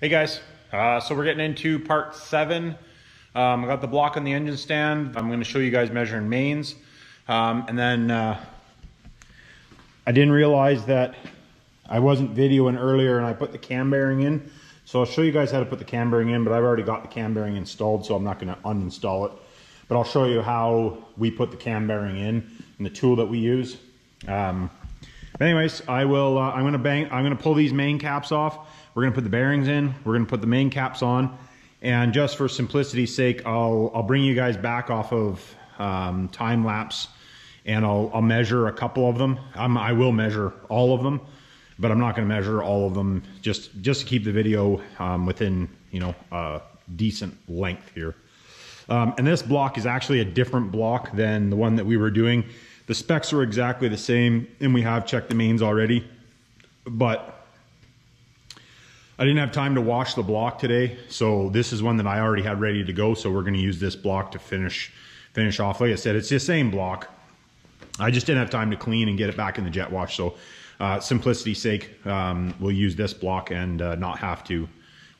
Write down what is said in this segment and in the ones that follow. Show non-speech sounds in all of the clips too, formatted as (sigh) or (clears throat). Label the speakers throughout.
Speaker 1: Hey guys, uh, so we're getting into part seven. Um, I got the block on the engine stand. I'm going to show you guys measuring mains. Um, and then uh, I didn't realize that I wasn't videoing earlier and I put the cam bearing in. So I'll show you guys how to put the cam bearing in, but I've already got the cam bearing installed, so I'm not going to uninstall it. But I'll show you how we put the cam bearing in and the tool that we use. Um, anyways, I will, uh, I'm to bang, I'm to pull these main caps off. We're gonna put the bearings in, we're gonna put the main caps on, and just for simplicity's sake, I'll, I'll bring you guys back off of um, time lapse and I'll, I'll measure a couple of them. I'm, I will measure all of them, but I'm not gonna measure all of them just, just to keep the video um, within, you know, a decent length here. Um, and this block is actually a different block than the one that we were doing. The specs are exactly the same and we have checked the mains already, but I didn't have time to wash the block today, so this is one that I already had ready to go, so we're gonna use this block to finish finish off. Like I said, it's the same block. I just didn't have time to clean and get it back in the jet wash, so uh, simplicity's sake, um, we'll use this block and uh, not have to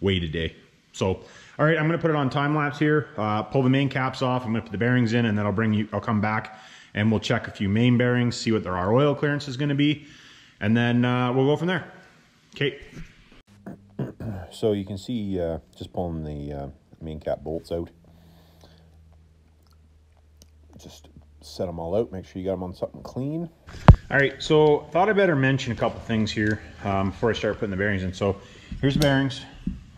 Speaker 1: wait a day. So, all right, I'm gonna put it on time lapse here, uh, pull the main caps off, I'm gonna put the bearings in, and then I'll bring you, I'll come back and we'll check a few main bearings, see what our oil clearance is gonna be, and then uh, we'll go from there. Okay
Speaker 2: so you can see uh, just pulling the uh, main cap bolts out. Just set them all out, make sure you got them on something clean.
Speaker 1: All right, so thought I better mention a couple things here um, before I start putting the bearings in. So here's the bearings.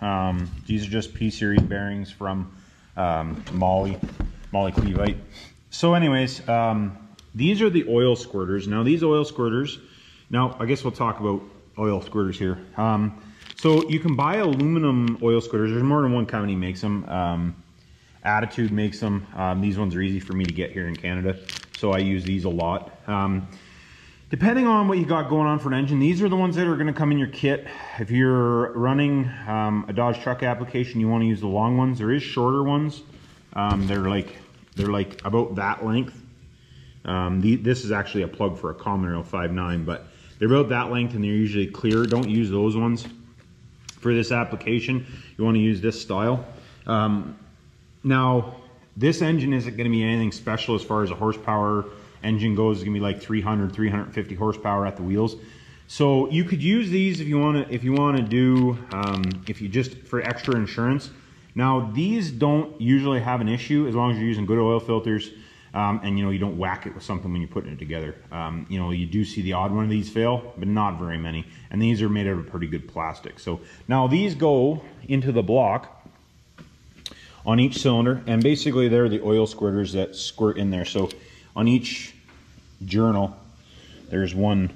Speaker 1: Um, these are just P-series bearings from um, Mahle, Mahle Clevite. So anyways, um, these are the oil squirters. Now these oil squirters, now I guess we'll talk about oil squirters here. Um, so you can buy aluminum oil squirters. There's more than one company makes them. Um, Attitude makes them. Um, these ones are easy for me to get here in Canada, so I use these a lot. Depending on what you got going on for an engine, these are the ones that are going to come in your kit. If you're running um, a Dodge truck application, you want to use the long ones. There is shorter ones. Um, they're like they're like about that length. Um, the, this is actually a plug for a Common Rail 5.9, but they're about that length and they're usually clear. Don't use those ones for this application, you want to use this style. Um, now, this engine isn't going to be anything special as far as a horsepower engine goes. It's going to be like 300, 350 horsepower at the wheels. So you could use these if you want to, if you want to do, um, if you just for extra insurance. Now these don't usually have an issue as long as you're using good oil filters. Um, and you know you don't whack it with something when you're putting it together. Um, you know you do see the odd one of these fail, but not very many. And these are made out of pretty good plastic. So now these go into the block on each cylinder, and basically they're the oil squirters that squirt in there. So on each journal, there's one.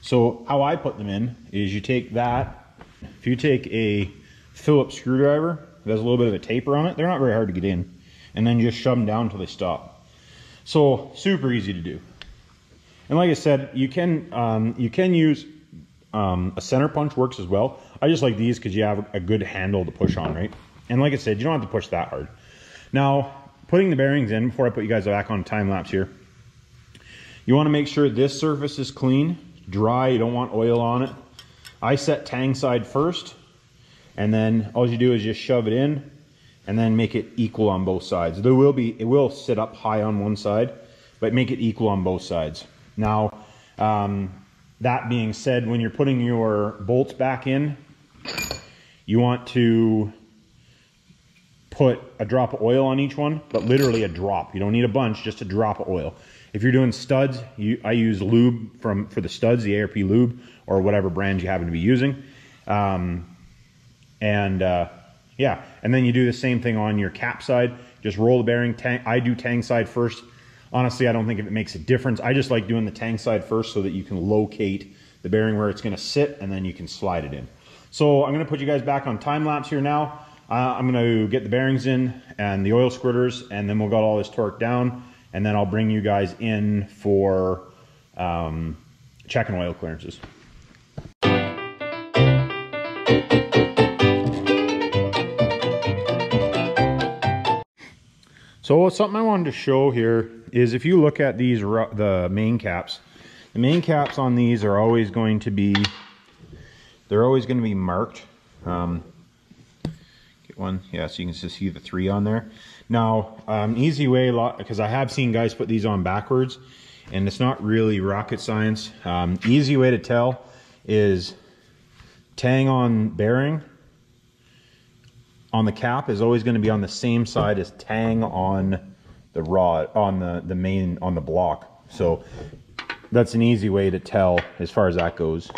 Speaker 1: So how I put them in is you take that. If you take a Phillips screwdriver that has a little bit of a taper on it, they're not very hard to get in and then just shove them down until they stop. So super easy to do. And like I said, you can um, you can use um, a center punch works as well. I just like these because you have a good handle to push on, right? And like I said, you don't have to push that hard. Now, putting the bearings in, before I put you guys back on time lapse here, you want to make sure this surface is clean, dry, you don't want oil on it. I set tang side first, and then all you do is just shove it in, and then make it equal on both sides. There will be, it will sit up high on one side, but make it equal on both sides. Now, um, that being said, when you're putting your bolts back in, you want to put a drop of oil on each one, but literally a drop. You don't need a bunch, just a drop of oil. If you're doing studs, you, I use lube from for the studs, the ARP lube, or whatever brand you happen to be using. Um, and uh, yeah, and then you do the same thing on your cap side. Just roll the bearing. Tang, I do tang side first. Honestly, I don't think if it makes a difference. I just like doing the tang side first so that you can locate the bearing where it's going to sit and then you can slide it in. So I'm going to put you guys back on time lapse here now. Uh, I'm going to get the bearings in and the oil squirters and then we'll got all this torque down and then I'll bring you guys in for um, checking oil clearances. So something I wanted to show here is if you look at these, the main caps, the main caps on these are always going to be, they're always going to be marked Um, get one, yeah, so you can just see the three on there. Now, um, easy way, because I have seen guys put these on backwards, and it's not really rocket science. Um, easy way to tell is tang on bearing on the cap is always going to be on the same side as tang on the rod on the the main on the block so that's an easy way to tell as far as that goes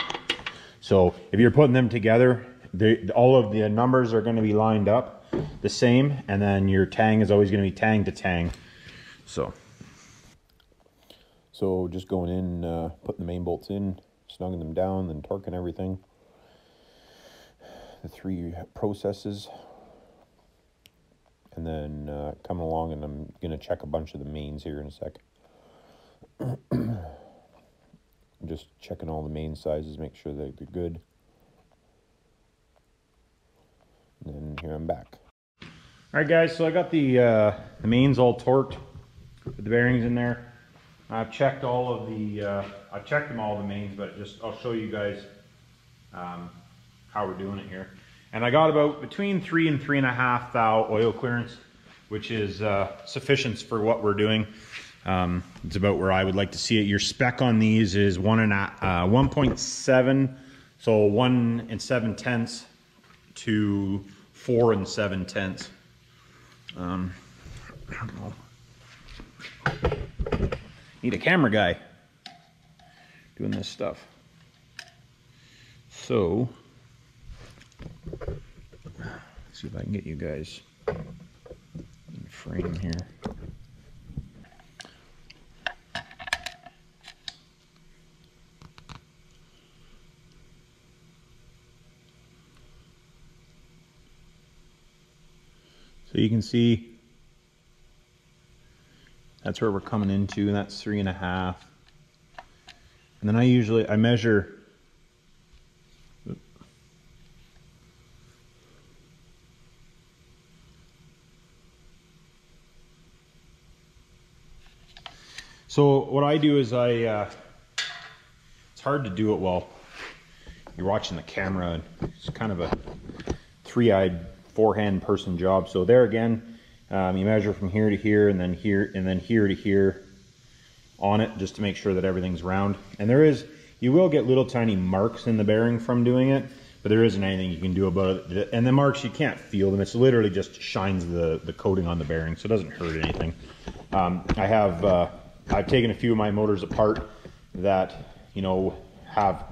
Speaker 1: so if you're putting them together they, all of the numbers are going to be lined up the same and then your tang is always going to be tang to tang so
Speaker 2: so just going in uh, putting the main bolts in snugging them down then torquing everything the three processes and then uh, coming along and I'm going to check a bunch of the mains here in a sec. (clears throat) just checking all the main sizes, make sure they're good. And then here I'm back.
Speaker 1: All right, guys, so I got the, uh, the mains all torqued, with the bearings in there. I've checked all of the, uh, I've checked them all the mains, but just, I'll show you guys um, how we're doing it here. And I got about between three and three and a half thou oil clearance, which is uh, sufficient for what we're doing. Um, it's about where I would like to see it. Your spec on these is one and a, uh, 1.7, so one and seven tenths to four and seven tenths. Um, Need a camera guy doing this stuff. So, see if I can get you guys in frame here. So you can see that's where we're coming into, and that's three and a half. And then I usually, I measure So what I do is I, uh, it's hard to do it while you're watching the camera. And it's kind of a three-eyed, four-hand person job. So there again, um, you measure from here to here and then here and then here to here on it just to make sure that everything's round. And there is, you will get little tiny marks in the bearing from doing it, but there isn't anything you can do about it. And the marks, you can't feel them. It's literally just shines the, the coating on the bearing, so it doesn't hurt anything. Um, I have uh, I've taken a few of my motors apart that, you know, have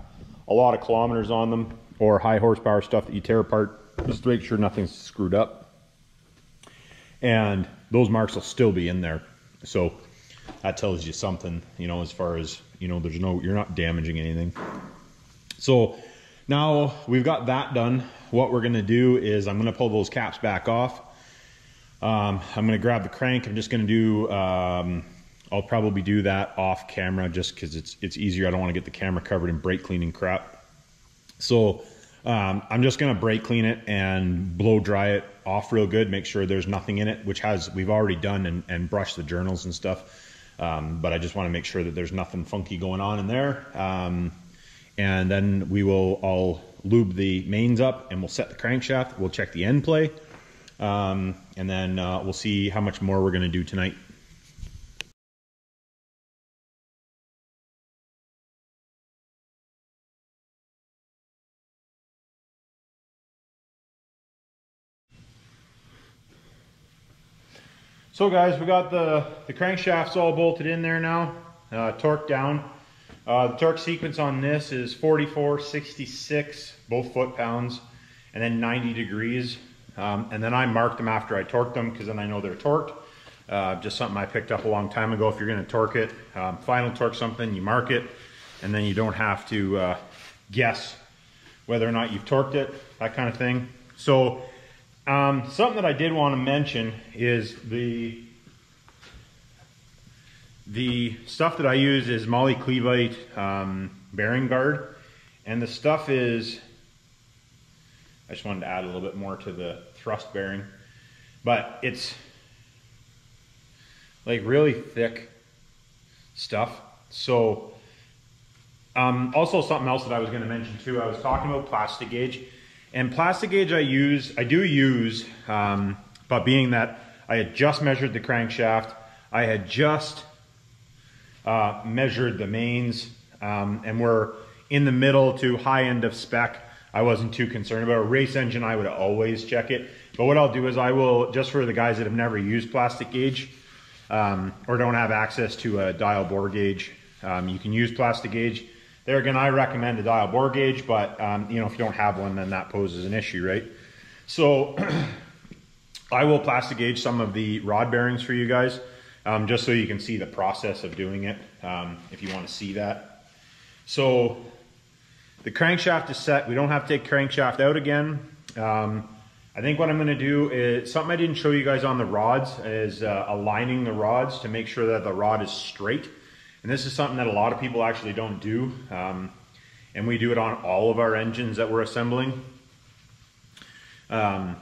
Speaker 1: a lot of kilometers on them or high horsepower stuff that you tear apart just to make sure nothing's screwed up. And those marks will still be in there. So that tells you something, you know, as far as, you know, there's no, you're not damaging anything. So now we've got that done. What we're going to do is I'm going to pull those caps back off. Um, I'm going to grab the crank. I'm just going to do, um, I'll probably do that off camera just because it's it's easier. I don't want to get the camera covered in brake cleaning crap. So um, I'm just gonna brake clean it and blow dry it off real good. Make sure there's nothing in it, which has we've already done and, and brushed the journals and stuff. Um, but I just want to make sure that there's nothing funky going on in there. Um, and then we will all lube the mains up and we'll set the crankshaft. We'll check the end play. Um, and then uh, we'll see how much more we're going to do tonight. So guys, we got the, the crankshafts all bolted in there now, uh, torque down. Uh, the torque sequence on this is 44, 66, both foot-pounds, and then 90 degrees. Um, and then I marked them after I torqued them because then I know they're torqued. Uh, just something I picked up a long time ago. If you're going to torque it, um, final torque something, you mark it, and then you don't have to uh, guess whether or not you've torqued it, that kind of thing. So um, something that I did want to mention is the the stuff that I use is Mahle Clevite um, bearing guard, and the stuff is. I just wanted to add a little bit more to the thrust bearing, but it's like really thick stuff. So, um, also something else that I was going to mention too. I was talking about plastic gauge And plastic gauge I use, I do use, um, but being that I had just measured the crankshaft, I had just uh, measured the mains, um, and we're in the middle to high end of spec. I wasn't too concerned about a race engine. I would always check it. But what I'll do is I will, just for the guys that have never used plastic gauge um, or don't have access to a dial bore gauge, um, you can use plastic gauge. There again, I recommend a dial bore gauge, but um, you know if you don't have one, then that poses an issue, right? So (clears throat) I will plastic gauge some of the rod bearings for you guys, um, just so you can see the process of doing it, um, if you want to see that. So the crankshaft is set. We don't have to take crankshaft out again. Um, I think what I'm going to do is something I didn't show you guys on the rods is uh, aligning the rods to make sure that the rod is straight. And this is something that a lot of people actually don't do. Um, and we do it on all of our engines that we're assembling. Um,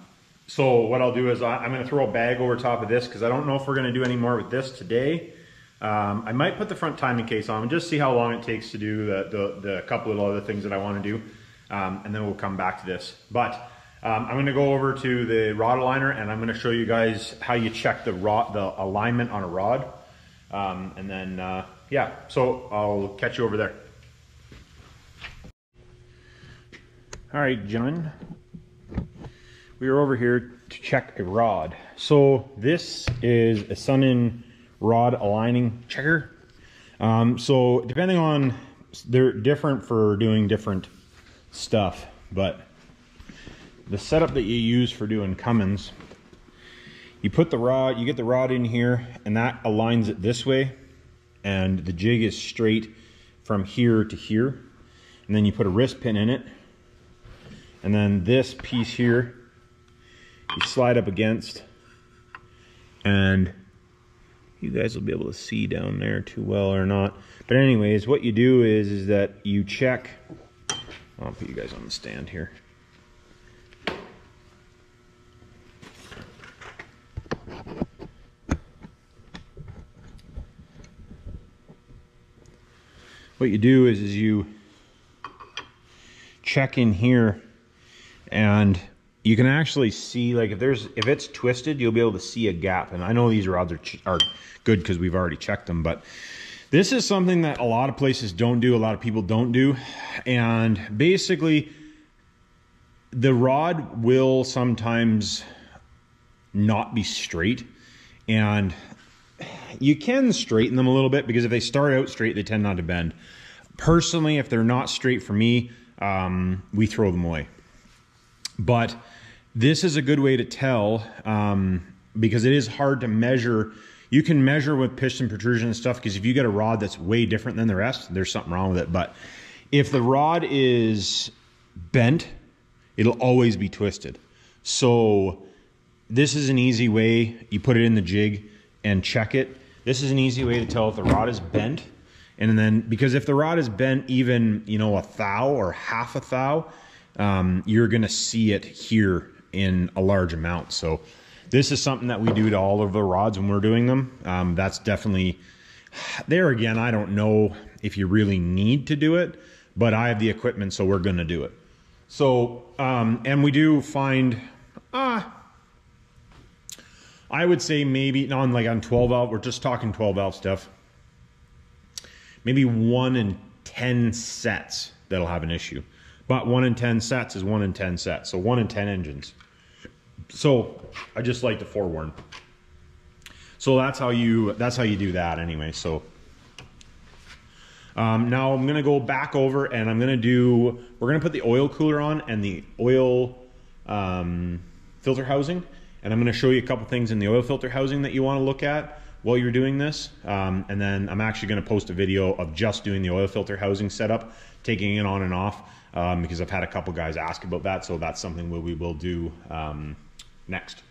Speaker 1: so what I'll do is I, am going to throw a bag over top of this because I don't know if we're going to do any more with this today. Um, I might put the front timing case on and just see how long it takes to do the, the, the couple of other things that I want to do. Um, and then we'll come back to this. But um, I'm going to go over to the rod aligner and I'm going to show you guys how you check the rod, the alignment on a rod. Um, and then, uh, yeah, so I'll catch you over there. All right, John. We are over here to check a rod. So this is a Sunnen rod aligning checker. Um, so depending on, they're different for doing different stuff, but the setup that you use for doing Cummins, you put the rod, you get the rod in here and that aligns it this way and the jig is straight from here to here. And then you put a wrist pin in it. And then this piece here, you slide up against and you guys will be able to see down there too well or not. But anyways, what you do is, is that you check, I'll put you guys on the stand here. What you do is, is you check in here and you can actually see like if there's if it's twisted you'll be able to see a gap. And i know these rods are, are good because we've already checked them but this is something that a lot of places don't do a lot of people don't do. And basically the rod will sometimes not be straight. And you can straighten them a little bit because if they start out straight they tend not to bend personally if they're not straight for me um, we throw them away but this is a good way to tell um, because it is hard to measure. You can measure with piston protrusion and stuff because if you get a rod that's way different than the rest, there's something wrong with it. But if the rod is bent, it'll always be twisted. So this is an easy way. You put it in the jig and check it. This is an easy way to tell if the rod is bent. And then, because if the rod is bent even, you know, a thou or half a thou, um, you're going to see it here in a large amount. So this is something that we do to all of the rods when we're doing them. Um, that's definitely there again. I don't know if you really need to do it, but I have the equipment, so we're going to do it. So, um, and we do find, uh, I would say maybe on like on 12 valve, we're just talking 12 valve stuff. Maybe one in 10 sets that'll have an issue. But one in 10 sets is one in 10 sets. So one in 10 engines. So I just like to forewarn. So that's how you that's how you do that anyway. So um, now I'm gonna go back over and I'm gonna do we're gonna put the oil cooler on and the oil um, filter housing and I'm gonna show you a couple things in the oil filter housing that you want to look at while you're doing this um, and then I'm actually gonna post a video of just doing the oil filter housing setup taking it on and off um, because I've had a couple guys ask about that. So that's something we will do um, next.